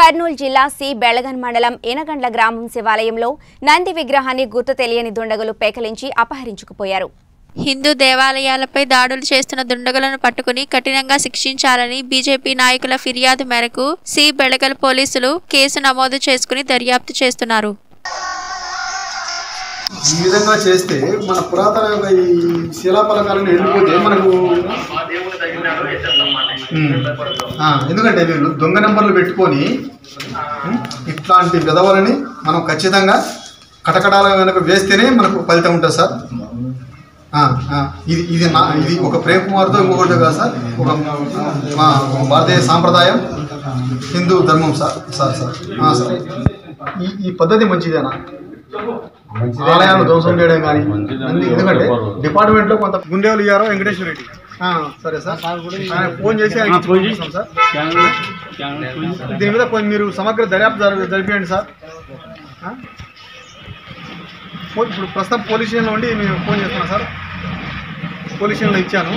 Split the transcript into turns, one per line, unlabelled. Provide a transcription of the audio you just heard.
కర్నూలు జిల్లా సి బెళగన్ మండలం ఎనగండ్ల గ్రామం శివాలయంలో నంది విగ్రహాన్ని గుర్తు తెలియని దుండగులు పేకలించి అపహరించుకుపోయారు.
హిందూ దేవాలయాలపై దాడులు చేస్తున్న దుండగులను పట్టుకుని కఠినంగా శిక్షించాలని బీజేపీ నాయకుల ఫిర్యాదు మేరకు సి బెళగల్ పోలీసులు కేసు నమోదు చేసుకుని దర్యాప్తు చేస్తున్నారు.
ఈ విధంగా చేస్తే మన పురాతన ఈ శిలాఫలకాలను వెళ్ళిపోతే మనకు ఎందుకంటే వీళ్ళు దొంగ నెంబర్లు పెట్టుకొని ఇట్లాంటి విధవలని మనం ఖచ్చితంగా కటకటాల వెనక వేస్తేనే మనకు ఫలితం ఉంటుంది సార్. ఇది ఇది నా ఇది ఒక ప్రేమ్ కుమార్తో ఇంకొకటి కాదు సార్ ఒక మా భారతీయ సాంప్రదాయం హిందూ ధర్మం సార్ సార్ సార్. సార్. ఈ ఈ పద్ధతి మంచిదేనా? ఆలయాలను ధ్వంసం చేయడం కానీ ఎందుకంటే డిపార్ట్మెంట్లో కొంత గుండెలు ఇయ్యారో వెంకటేశ్వర రెడ్డి. సరే సార్. ఫోన్ చేసి సార్. దీని మీద కొంచెం మీరు సమగ్ర దర్యాప్తు జర- జరిపియండి సార్. ఇప్పుడు ప్రస్తుతం పోలీస్ స్టేషన్లో ఉండి మేము ఫోన్ చేస్తున్నాం సార్. పోలీస్ స్టేషన్లో ఇచ్చాను?